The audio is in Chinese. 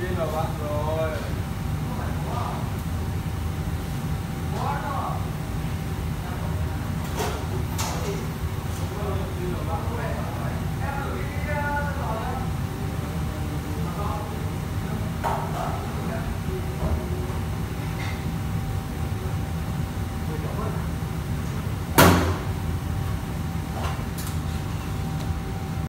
Đi 吧，走